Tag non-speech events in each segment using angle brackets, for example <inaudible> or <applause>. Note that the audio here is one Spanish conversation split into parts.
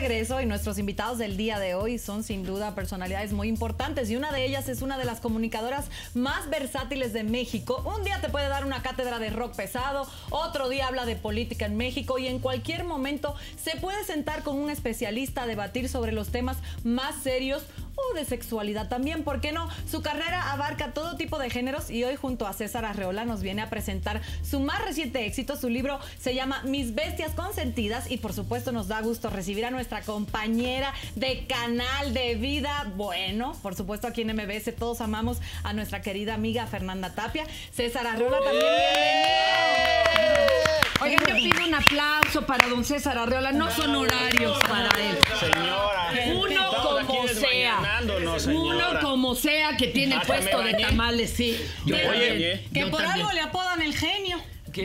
regreso y nuestros invitados del día de hoy son sin duda personalidades muy importantes y una de ellas es una de las comunicadoras más versátiles de México. Un día te puede dar una cátedra de rock pesado, otro día habla de política en México y en cualquier momento se puede sentar con un especialista a debatir sobre los temas más serios o de sexualidad también, ¿por qué no? Su carrera abarca todo tipo de géneros y hoy junto a César Arreola nos viene a presentar su más reciente éxito. Su libro se llama Mis Bestias Consentidas y por supuesto nos da gusto recibir a nuestra compañera de canal de vida. Bueno, por supuesto aquí en MBS todos amamos a nuestra querida amiga Fernanda Tapia. César Arreola también. Oigan, yo pido un aplauso para don César Arreola. No son horarios para él. Señora. Desmañanándonos, señora. Uno como sea que tiene Hasta puesto me de bañé. tamales, sí. Yo oye. Que Yo por también. algo le apodan el genio. Que-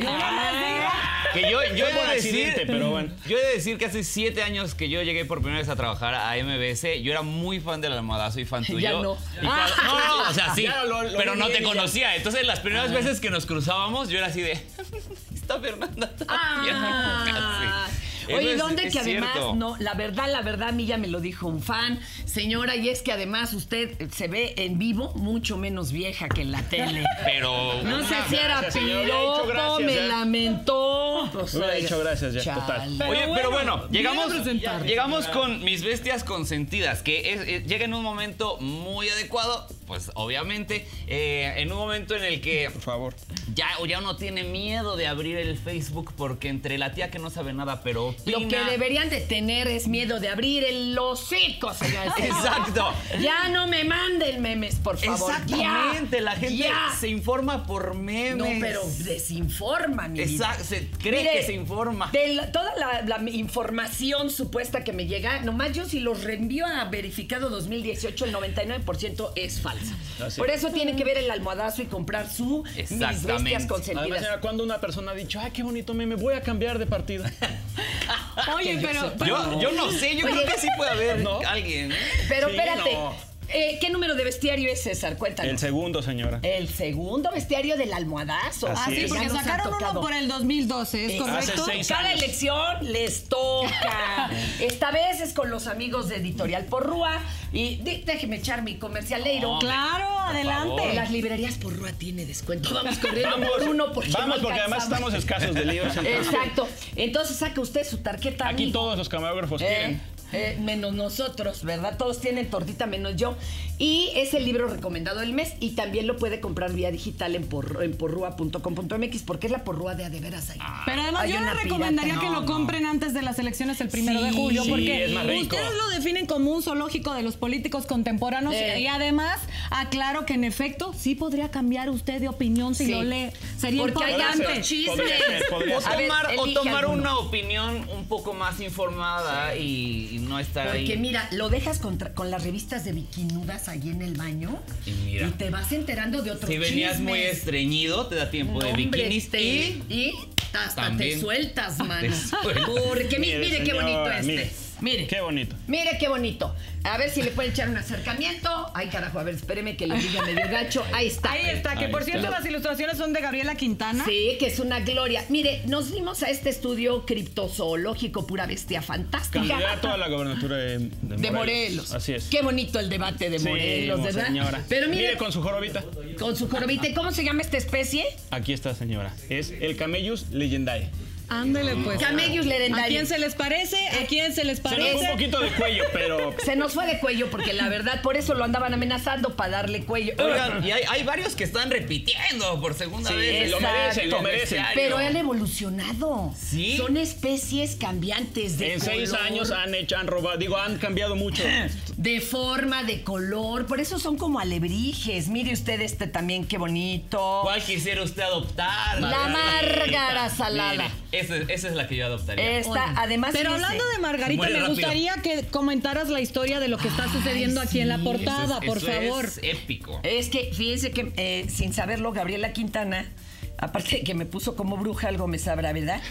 Que yo, yo he por de accidente, decir, pero bueno. yo he de decir que hace siete años que yo llegué por primera vez a trabajar a MBS, yo era muy fan del almohadazo y fan <laughs> tuyo. Ya no. Y cuando- no, no, o sea, sí, Ya lo- lo pero vi no te bien, conocía. Entonces, las primeras veces que nos cruzábamos, yo era así de, <laughs> está Fernanda Tapia. Ah. <laughs> Sí. Oye, es- ¿dónde es que además, cierto. no, la verdad, la verdad, a mí ya me lo dijo un fan, señora, y es que además usted se ve en vivo mucho menos vieja que en la tele. <laughs> Pero... No sé si era piropo, me ¿eh? lamentó. Pues, Me hubiera dicho gracias ya, chale. total. Oye, pero bueno, llegamos, llegamos con mis bestias consentidas, que es- eh, llega en un momento muy adecuado, pues obviamente, eh, en un momento en el que Por favor. ya, ya uno tiene miedo de abrir el Facebook porque entre la tía que no sabe nada, pero opina... Lo que deberían de tener es miedo de abrir el hocico, señores. Exacto. Ya no me manden memes, por favor. Exactamente, Ya, la gente ya. se informa por memes. No, pero desinforma, mi. Exacto, se cree Mire, que se informa. De la- toda la, la información supuesta que me llega, nomás yo si los reenvío a verificado 2018, el 99% es falsa. Así. Por eso tiene que ver el almohadazo y comprar su Mis. Bestias Además, Consentidas. señora, cuando una persona ha dicho, ay, qué bonito meme, voy a cambiar de partido. <laughs> Oye, pero, Yo, yo no sé, yo Oye, creo que sí puede haber ¿no? alguien. ¿eh? Pero Sí, espérate, no. Eh, ¿qué número de bestiario es César? Cuéntanos. El segundo, señora. El segundo bestiario del almohadazo. Así Ah, sí, porque sacaron uno por el 2012, ¿es Eh, correcto? Hace seis Cada años. elección les toca. <laughs> Esta vez es con los amigos de Editorial Porrúa. Y déjeme echar mi comercialeiro. Claro, adelante. favor. Las librerías Porrúa tiene descuento. Vamos <laughs> corriendo Vamos, por uno porque vamos no porque además estamos escasos de libros. <laughs> entonces, Exacto. Entonces saca usted su tarjeta. Aquí amigo. todos los camarógrafos Eh, quieren. Eh, menos nosotros, ¿verdad? Todos tienen tortita menos yo. Y es el libro recomendado del mes y también lo puede comprar vía digital en, por, en porrua.com.mx porque es la porrua de a de veras ahí. Pero además Hay yo les recomendaría pirata. que lo compren antes de las elecciones el primero de julio, sí, porque ustedes lo definen como un zoológico de los políticos contemporáneos Eh. y además aclaro que en efecto sí podría cambiar usted de opinión si Sí. lo lee. Sería Porque hay importante. tantos chismes. Podría <laughs> O ver, tomar, o tomar una opinión un poco más informada y, y no estar Porque ahí. mira, lo dejas contra- con las revistas de bikinudas ahí en el baño Y mira. te vas enterando de otros si venías muy estreñido, te da tiempo de bikinis te- y... y hasta También. te sueltas, mano. Te sueltas. Porque mi- mire, Mire, qué bonito este. mire. Mire. Qué bonito. Mire qué bonito. A ver si le puede echar un acercamiento. Ay, carajo, a ver, espéreme que le diga medio gacho. Ahí está. Ahí está, que Ahí por está. cierto las ilustraciones son de Gabriela Quintana. Sí, que es una gloria. Mire, nos vimos a este estudio criptozoológico, pura bestia fantástica. Candidato a la gobernatura de, de Morelos. De Morelos. Así es. Qué bonito el debate de Sí, Morelos, mo- ¿verdad? señora. Pero mire, Mire con su jorobita. con su jorobita. ¿Y ¿Cómo se llama esta especie? Aquí está, señora. Es el Camellus legendae. Ándele pues. Camellius ¿A quién se les parece? ¿A quién se les Se nos parece? fue un poquito de cuello, pero <laughs> Se nos fue de cuello porque la verdad por eso lo andaban amenazando para darle cuello. Oigan, y hay, hay varios que están repitiendo por segunda Sí, vez. lo Exacto. merecen, lo merecen. Pero han evolucionado. Sí. Son especies cambiantes de en seis años han hecho, han robado, digo, han cambiado mucho. <laughs> de forma, de color. Por eso son como alebrijes. Mire usted este también, qué bonito. ¿Cuál quisiera usted adoptar? La Márgara salada. Esa, esa es la que yo adoptaría. Esta, además. Pero hablando de Margarita, me rápido. gustaría que comentaras la historia de lo que está sucediendo aquí en la portada, Eso es- por eso favor. Es épico. Es que fíjense que eh, sin saberlo, Gabriela Quintana, aparte de que me puso como bruja, algo me sabrá, ¿verdad?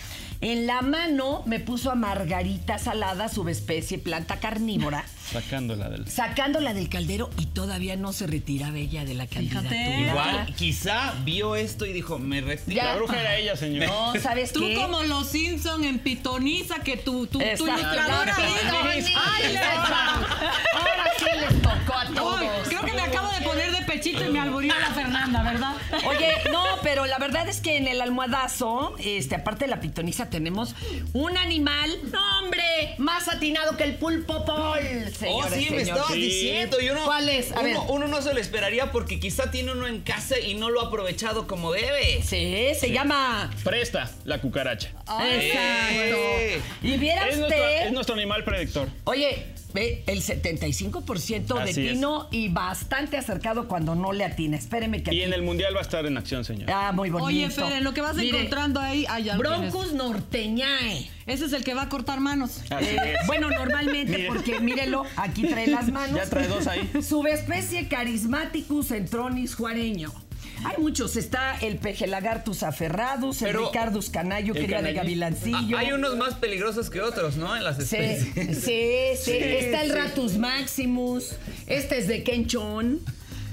En la mano me puso a margarita salada, subespecie, planta carnívora, Sacándola del. sacándola del caldero y todavía no se retira Bella de la candidatura. Igual, quizá vio esto y dijo, me retiro. La bruja era ella, señor. No, <laughs> ¿sabes Tú qué? como los Simpson en Pitoniza, que tu, tu, tu ilustradora dijo. ¡Ay, le Ahora sí les tocó a todos. Creo que me acabo de poner de pechito y me alburió la Fernanda, ¿verdad? Oye, no, pero la verdad es que en el almohadazo, este, aparte de la pitoniza, tenemos un animal, no hombre, más atinado que el pulpo pol. Oh, sí, me estabas Sí. diciendo. Y uno, ¿Cuál es? A ver. uno, uno no se lo esperaría porque quizá tiene uno en casa y no lo ha aprovechado como debe. Sí, se llama. Presta la cucaracha. Exacto. Eh. Y viera Es nuestro, es nuestro animal predictor. Oye, el 75% de Así es. tino y bastante acercado cuando no le atina. Espéreme que Y aquí- en el mundial va a estar en acción, señor. Ah, muy bonito. Oye, Fer, en lo que vas Mire, encontrando ahí, ay, ya. Broncos norteñae. Ese es el que va a cortar manos. Así Eh, es. bueno, normalmente, Mire. porque mírelo, aquí trae las <laughs> manos. Ya trae dos ahí. Subespecie Charismaticus centronis juareño. Hay muchos, está el peje lagartus aferradus, el Ricardus canayo, que era de gavilancillo. Ah, Hay unos más peligrosos que otros, ¿no? En las Sí, especies. sí, sí, <laughs> Está el Ratus Maximus. Este es de Kenchon.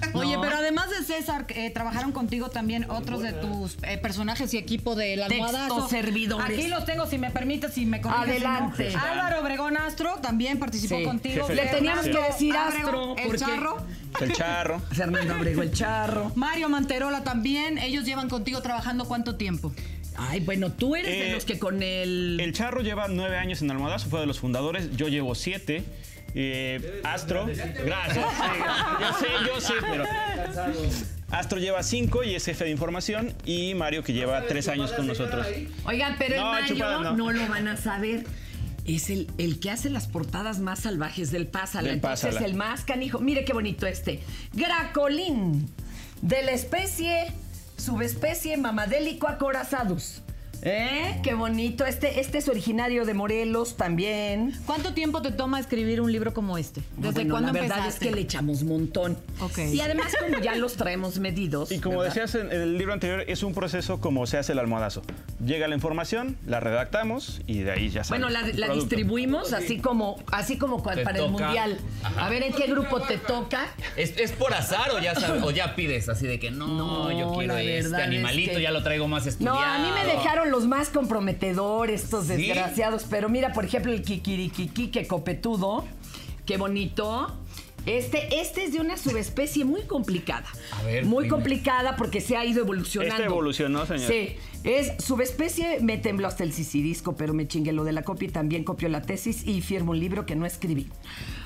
<laughs> Oye, No. pero además de César, eh, trabajaron contigo también otros de tus eh, personajes y equipo del almohadazo. Textos servidores. Aquí los tengo, si me permites, si me corriges. Adelante. si no. Álvaro Obregón Astro también participó Sí. contigo. Le teníamos que decir Abrego, Astro, El Charro. El charro. <laughs> Fernando Abrego el Charro. Mario Manterola también. Ellos llevan contigo trabajando cuánto tiempo. Ay, bueno, tú eres de Eh, los que con el... El charro lleva nueve años en Almohadazo, fue de los fundadores. Yo llevo siete. Eh, Astro, gracias. yo sé, yo sé, pero. Astro lleva cinco y es jefe de información. Y Mario, que lleva tres años con nosotros. Oigan, pero No, el Mario chupada, no. no. lo van a saber. Es el, el que hace las portadas más salvajes del Pásala. Del Entonces, Pásala. el más canijo. Mire qué bonito este. Gracolín. De la especie, subespecie Mamadélico acorazadus. ¿Eh? Qué bonito. Este, este es originario de Morelos también. ¿Cuánto tiempo te toma escribir un libro como este? ¿Desde bueno, cuándo la verdad empezaste? es que le echamos montón. Ok. Y además, como ya los traemos medidos. <laughs> Y como ¿verdad? decías en el libro anterior, es un proceso como se hace el almohadazo. Llega la información, la redactamos y de ahí ya sale. Bueno, la, distribuimos así como, así como para el mundial. Ajá. A ver en qué grupo te toca. ¿Es, es por azar o ya, sabes- o ya pides así de que no, No, yo quiero este es animalito, que- ya lo traigo más estudiado? No, a mí me dejaron los más comprometedores, estos ¿Sí? desgraciados. Pero mira, por ejemplo, el kikiriquiqui, que copetudo. Qué bonito. Este, este es de una subespecie muy complicada. A ver, Muy dime. complicada porque se ha ido evolucionando. Este evolucionó, señor. Sí. Es subespecie, me tembló hasta el sisirisco, pero me chingué lo de la copia y también copio la tesis y firmo un libro que no escribí.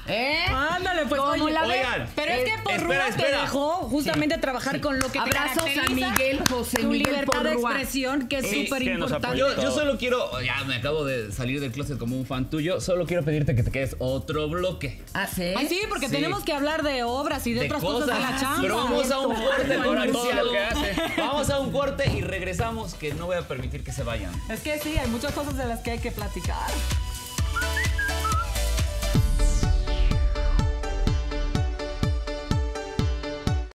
¿Eh? Ándale, pues ¿Cómo oye, la oigan, Pero es que Eh, por espera, Rúa te dejó justamente trabajar con lo que te Abrazos a caracteriza, Miguel José tu Miguel libertad de Porrúa. expresión, que es Sí, súper que importante. Yo, yo solo quiero, ya me acabo de salir del closet como un fan tuyo, solo quiero pedirte que te quedes otro bloque. ¿Ah, sí? Ay, sí, porque Sí. tenemos que hablar de obras y de, de otras cosas, de la chamba. Pero vamos a un corte Ahora todo lo que hace. Vamos a un corte y regresamos, que no voy a permitir que se vayan. Es que sí, hay muchas cosas de las que hay que platicar.